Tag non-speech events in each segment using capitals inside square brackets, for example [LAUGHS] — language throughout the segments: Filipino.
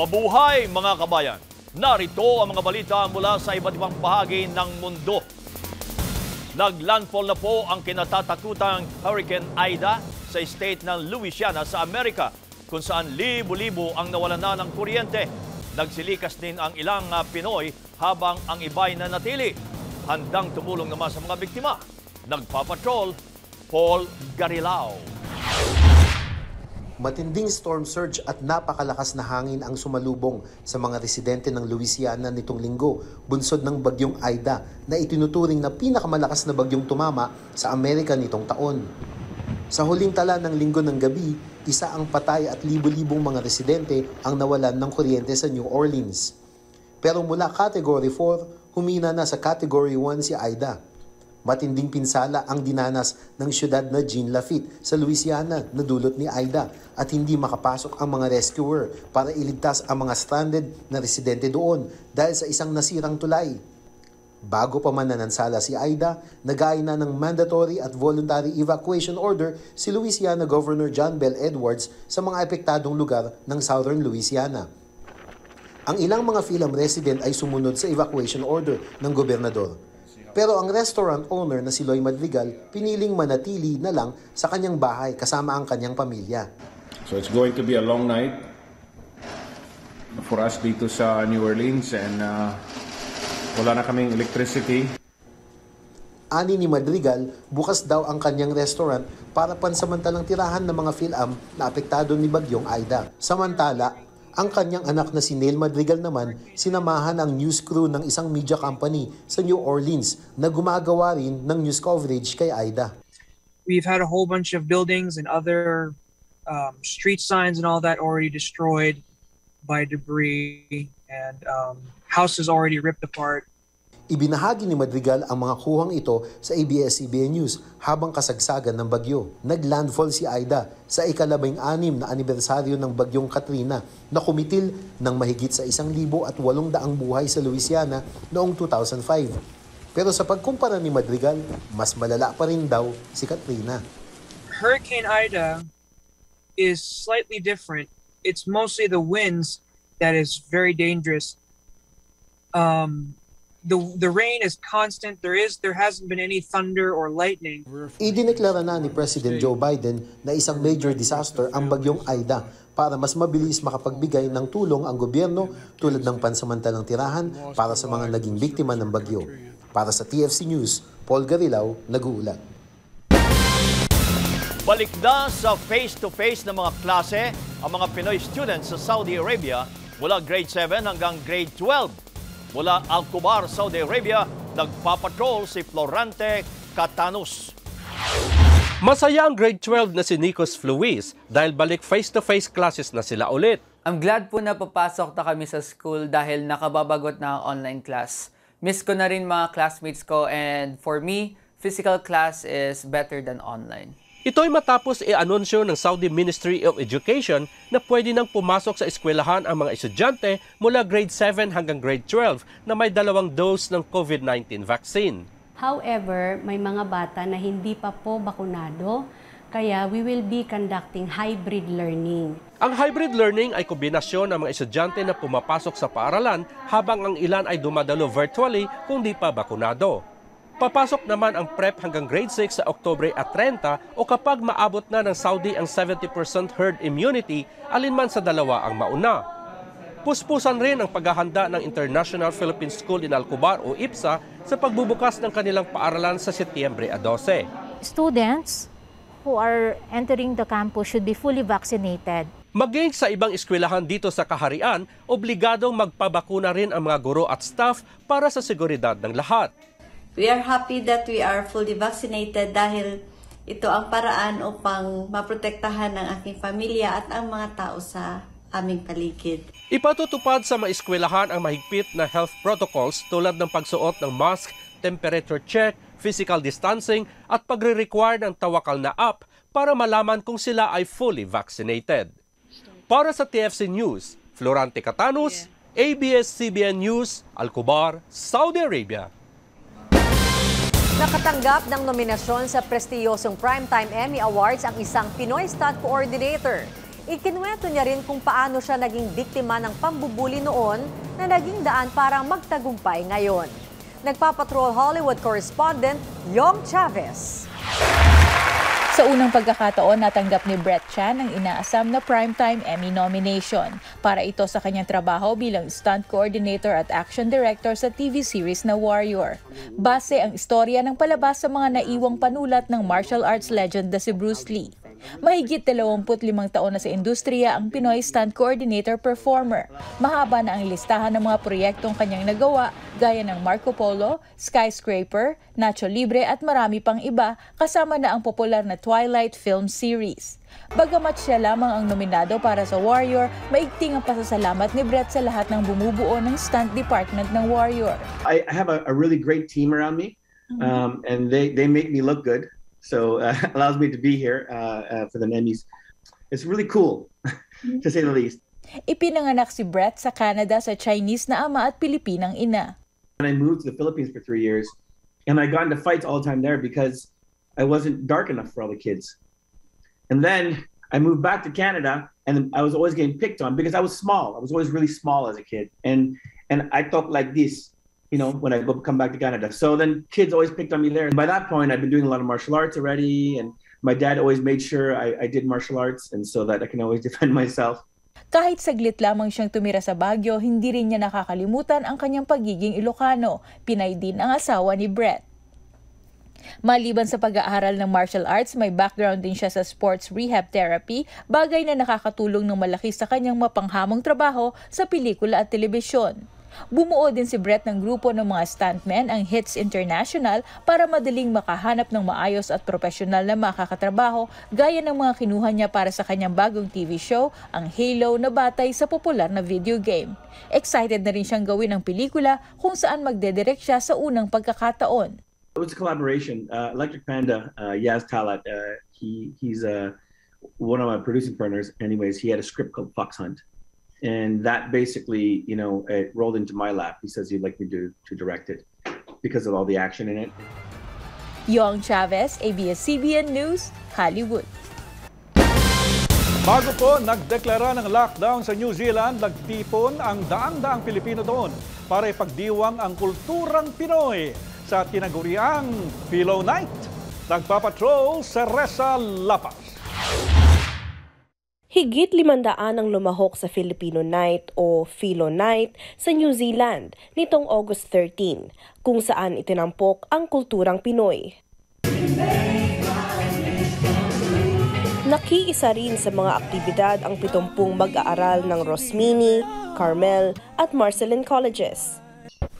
Mabuhay mga kabayan! Narito ang mga balita mula sa iba't ibang bahagi ng mundo. Naglandfall na po ang kinatatakutang Hurricane Ida sa state ng Louisiana sa Amerika kung saan libo-libo ang nawalan na ng kuryente. Nagsilikas din ang ilang ah, Pinoy habang ang iba'y nanatili. Handang tumulong naman sa mga biktima. Nagpapatrol, Paul Garilao. Matinding storm surge at napakalakas na hangin ang sumalubong sa mga residente ng Louisiana nitong linggo, bunsod ng bagyong Ida na itinuturing na pinakamalakas na bagyong tumama sa Amerika nitong taon. Sa huling tala ng linggo ng gabi, isa ang patay at libo-libong mga residente ang nawalan ng kuryente sa New Orleans. Pero mula Category 4, humina na sa Category 1 si Ida. Matinding pinsala ang dinanas ng siyudad na Jean Lafitte sa Louisiana na dulot ni Ida at hindi makapasok ang mga rescuer para iligtas ang mga stranded na residente doon dahil sa isang nasirang tulay. Bago pa man nanansala si Ida, nagaya na ng mandatory at voluntary evacuation order si Louisiana Governor John Bell Edwards sa mga epektadong lugar ng Southern Louisiana. Ang ilang mga film resident ay sumunod sa evacuation order ng gobernador. Pero ang restaurant owner na si Loy Madrigal piniling manatili na lang sa kanyang bahay kasama ang kanyang pamilya. So it's going to be a long night for us dito sa New Orleans and uh, wala na kaming electricity. Ani ni Madrigal, bukas daw ang kanyang restaurant para pansamantalang tirahan ng mga film na apektado ni Bagyong Aida. Samantala, ang kanyang anak na si Neil Madrigal naman sinamahan ang news crew ng isang media company sa New Orleans na gumagawa rin ng news coverage kay Aida. We've had a whole bunch of buildings and other um, street signs and all that already destroyed by debris and um, houses already ripped apart. Ibinahagi ni Madrigal ang mga kuhang ito sa ABS-CBN News habang kasagsagan ng bagyo. Naglandfall si Aida sa ikalabing anim na anibersaryo ng bagyong Katrina na kumitil ng mahigit sa isang libo at walong daang buhay sa Louisiana noong 2005. Pero sa pagkumpara ni Madrigal, mas malala pa rin daw si Katrina. Hurricane Ida is slightly different. It's mostly the winds that is very dangerous. Um, the the rain is constant. There is there hasn't been any thunder or lightning. Idineklara na ni President Joe Biden na isang major disaster ang bagyong Aida para mas mabilis makapagbigay ng tulong ang gobyerno tulad ng pansamantalang tirahan para sa mga naging biktima ng bagyo. Para sa TFC News, Paul Garilao, nag-uulat. Balik na sa face-to-face ng mga klase ang mga Pinoy students sa Saudi Arabia mula grade 7 hanggang grade 12. Mula Al-Kubar, Saudi Arabia, nagpapatrol si Florante Catanos. Masaya ang grade 12 na si Nikos Fluis dahil balik face-to-face classes na sila ulit. I'm glad po na papasok na kami sa school dahil nakababagot na ang online class. Miss ko na rin mga classmates ko and for me, physical class is better than online. Ito'y matapos i-anunsyo ng Saudi Ministry of Education na pwede nang pumasok sa eskwelahan ang mga estudyante mula grade 7 hanggang grade 12 na may dalawang dose ng COVID-19 vaccine. However, may mga bata na hindi pa po bakunado, kaya we will be conducting hybrid learning. Ang hybrid learning ay kombinasyon ng mga estudyante na pumapasok sa paaralan habang ang ilan ay dumadalo virtually kung di pa bakunado. Papasok naman ang PrEP hanggang grade 6 sa Oktobre at 30 o kapag maabot na ng Saudi ang 70% herd immunity, alinman sa dalawa ang mauna. Puspusan rin ang paghahanda ng International Philippine School in Alcobar o IPSA sa pagbubukas ng kanilang paaralan sa Setyembre 12. Students who are entering the campus should be fully vaccinated. Maging sa ibang eskwelahan dito sa kaharian, obligadong magpabakuna rin ang mga guro at staff para sa seguridad ng lahat. We are happy that we are fully vaccinated dahil ito ang paraan upang maprotektahan ang aking pamilya at ang mga tao sa aming paligid. Ipatutupad sa mga eskwelahan ang mahigpit na health protocols tulad ng pagsuot ng mask, temperature check, physical distancing at pagre-require ng tawakal na app para malaman kung sila ay fully vaccinated. Para sa TFC News, Florante Catanos, ABS-CBN News, Alcobar, Saudi Arabia. Nakatanggap ng nominasyon sa prestiyosong Primetime Emmy Awards ang isang Pinoy stunt coordinator. Ikinwento niya rin kung paano siya naging biktima ng pambubuli noon na naging daan para magtagumpay ngayon. Nagpapatrol Hollywood correspondent Yong Chavez. Sa unang pagkakataon, natanggap ni Brett Chan ang inaasam na Primetime Emmy nomination para ito sa kanyang trabaho bilang stunt coordinator at action director sa TV series na Warrior. Base ang istorya ng palabas sa mga naiwang panulat ng martial arts legend na si Bruce Lee. Mahigit 25 taon na sa industriya ang Pinoy Stunt Coordinator Performer. Mahaba na ang listahan ng mga proyektong kanyang nagawa gaya ng Marco Polo, Skyscraper, Nacho Libre at marami pang iba kasama na ang popular na Twilight film series. Bagamat siya lamang ang nominado para sa Warrior, maigting ang pasasalamat ni Brett sa lahat ng bumubuo ng stunt department ng Warrior. I have a, a really great team around me, um, and they, they make me look good. So uh, [LAUGHS] allows me to be here uh, uh, for the Emmys. It's really cool, [LAUGHS] to say the least. Ipinanganak si Brett sa Canada sa Chinese na ama at Pilipinang ina. And I moved to the Philippines for three years, and I got into fights all the time there because I wasn't dark enough for all the kids. And then I moved back to Canada, and I was always getting picked on because I was small. I was always really small as a kid, and and I talked like this, you know, when I go come back to Canada. So then kids always picked on me there. And by that point, I've been doing a lot of martial arts already, and my dad always made sure I, I did martial arts, and so that I can always [LAUGHS] defend myself. Kahit saglit lamang siyang tumira sa Baguio, hindi rin niya nakakalimutan ang kanyang pagiging Ilocano. Pinay din ang asawa ni Brett. Maliban sa pag-aaral ng martial arts, may background din siya sa sports rehab therapy, bagay na nakakatulong ng malaki sa kanyang mapanghamong trabaho sa pelikula at telebisyon. Bumuo din si Brett ng grupo ng mga stuntmen, ang Hits International, para madaling makahanap ng maayos at profesional na makakatrabaho gaya ng mga kinuha niya para sa kanyang bagong TV show, ang Halo na batay sa popular na video game. Excited na rin siyang gawin ang pelikula kung saan magdedirect siya sa unang pagkakataon. It was a collaboration. Uh, Electric Panda, uh, Yaz Talat, uh, he he's uh, one of my producing partners. Anyways, he had a script called Fox Hunt, and that basically, you know, it rolled into my lap. He says he'd like me to to direct it because of all the action in it. Yong Chavez, ABS-CBN News, Hollywood. Bago po nagdeklara ng lockdown sa New Zealand, nagtipon ang daang-daang Pilipino doon para ipagdiwang ang kulturang Pinoy sa tinaguriang Philo Night. Nagpapatrol sa Resa Lapas. Higit limandaan ang lumahok sa Filipino Night o Philo Night sa New Zealand nitong August 13, kung saan itinampok ang kulturang Pinoy. Nakiisa rin sa mga aktibidad ang 70 mag-aaral ng Rosmini, Carmel at Marcelin Colleges.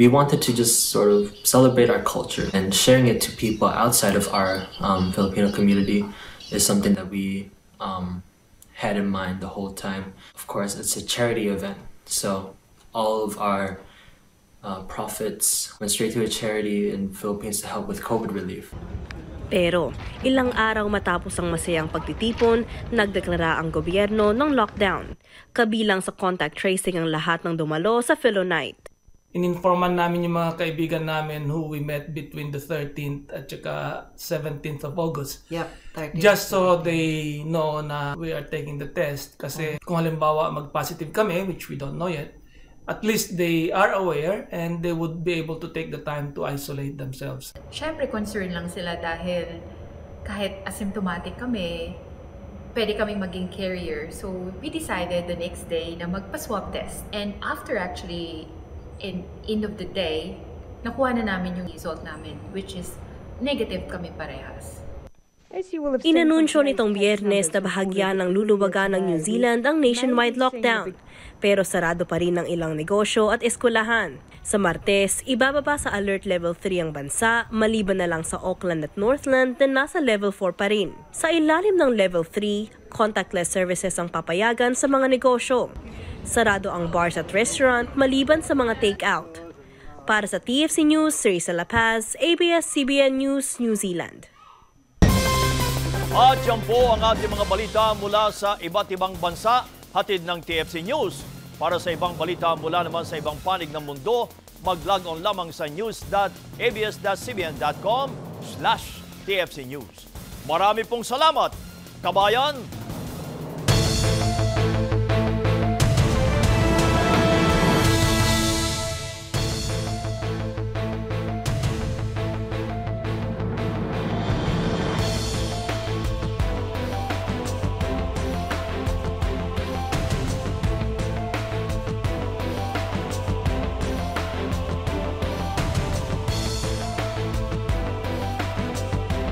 we wanted to just sort of celebrate our culture and sharing it to people outside of our um, Filipino community is something that we um, had in mind the whole time. Of course, it's a charity event, so all of our uh, profits went straight to a charity in Philippines to help with COVID relief. Pero ilang araw matapos ang masayang pagtitipon, nagdeklara ang gobyerno ng lockdown. Kabilang sa contact tracing ang lahat ng dumalo sa Philo Night. Ininforman namin yung mga kaibigan namin who we met between the 13th at saka 17th of August. Yep, 13th. Just so they know na we are taking the test. Kasi kung halimbawa mag-positive kami, which we don't know yet, at least they are aware and they would be able to take the time to isolate themselves. Siyempre, concern lang sila dahil kahit asymptomatic kami, pwede kaming maging carrier. So, we decided the next day na magpa-swab test. And after actually, in end of the day, nakuha na namin yung result namin, which is negative kami parehas. Inanunsyo nitong biyernes na bahagya ng luluwagan ng New Zealand ang nationwide lockdown. Pero sarado pa rin ang ilang negosyo at eskwelahan. Sa Martes, ibababa sa Alert Level 3 ang bansa, maliban na lang sa Auckland at Northland na nasa Level 4 pa rin. Sa ilalim ng Level 3, contactless services ang papayagan sa mga negosyo. Sarado ang bars at restaurant maliban sa mga take-out. Para sa TFC News, Teresa La Paz, ABS-CBN News, New Zealand. At yan po ang ating mga balita mula sa iba't ibang bansa, hatid ng TFC News. Para sa ibang balita mula naman sa ibang panig ng mundo, mag-log on lamang sa news.abs-cbn.com slash TFC. Marami pong salamat, kabayan!